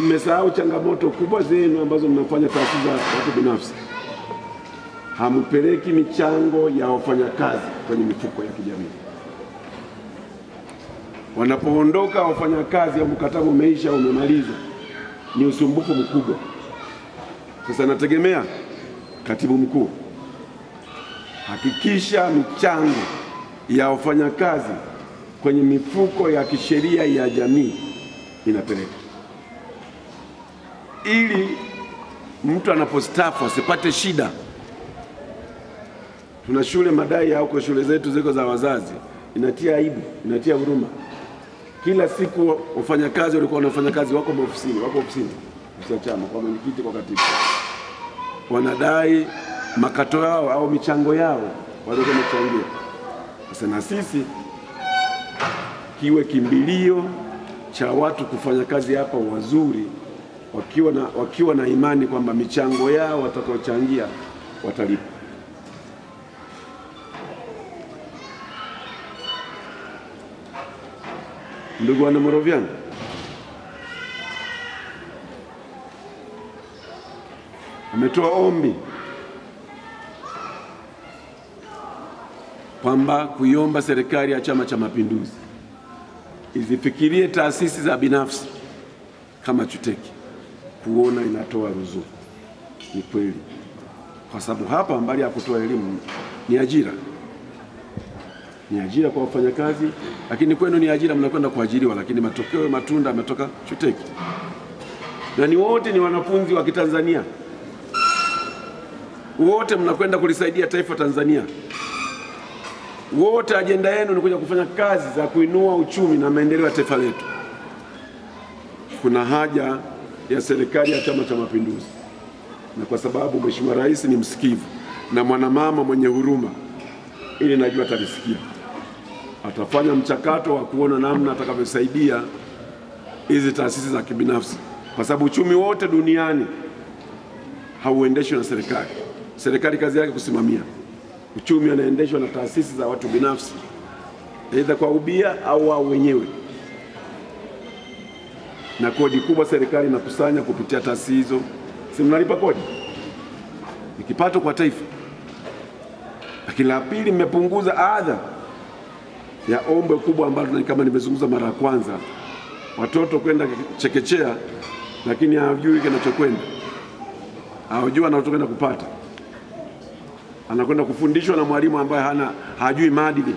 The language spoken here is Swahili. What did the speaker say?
Mmesahau changamoto kubwa zenu ambazo mnafanya taasisi za watu binafsi. Hampeleki michango ya wafanyakazi kwenye mifuko ya kijamii. Wanapoondoka wafanyakazi, au mkataba umeisha, umemaliza, ni usumbufu mkubwa. Sasa nategemea katibu mkuu, hakikisha michango ya wafanyakazi kwenye mifuko ya kisheria ya jamii inapeleka ili mtu anapostafu asipate shida. Tuna shule madai ya huko, shule zetu ziko za wazazi, inatia aibu, inatia huruma. Kila siku wafanyakazi walikuwa wanafanya kazi, wako maofisini, wako ofisini, ofisi ya chama, kwa mwenyekiti, kwa katibu, wanadai makato yao au michango yao waliokuwa wamechangia. Sasa na sisi kiwe kimbilio cha watu kufanya kazi hapa wazuri wakiwa na, wakiwa na imani kwamba michango yao watakaochangia watalipa. Ndugu wana Moravian, ametoa ombi kwamba kuiomba serikali ya Chama cha Mapinduzi izifikirie taasisi za binafsi kama Chuteki kuona inatoa ruzuku. Ni kweli, kwa sababu hapa mbali ya kutoa elimu ni ajira, ni ajira kwa wafanyakazi, lakini kwenu ni ajira, mnakwenda kuajiriwa, lakini matokeo matunda ametoka Chuteki, na ni wote ni wanafunzi wa Kitanzania, wote mnakwenda kulisaidia taifa Tanzania, wote ajenda yenu ni kuja kufanya kazi za kuinua uchumi na maendeleo ya taifa letu. Kuna haja ya serikali ya Chama cha Mapinduzi, na kwa sababu Mheshimiwa Rais ni msikivu na mwanamama mwenye huruma, ili najua atalisikia, atafanya mchakato wa kuona namna atakavyosaidia hizi taasisi za kibinafsi, kwa sababu uchumi wote duniani hauendeshwi na serikali. Serikali kazi yake kusimamia. Uchumi, anaendeshwa na taasisi za watu binafsi, aidha kwa ubia au wao wenyewe na kodi kubwa serikali inakusanya kupitia taasisi hizo, si mnalipa kodi? Ni kipato kwa taifa. Lakini la pili, mmepunguza adha ya ombwe kubwa ambalo kama nimezungumza mara ya kwanza, watoto kwenda chekechea, lakini hawajui kinachokwenda, hawajui anachokwenda kupata, anakwenda kufundishwa na mwalimu ambaye hana hajui maadili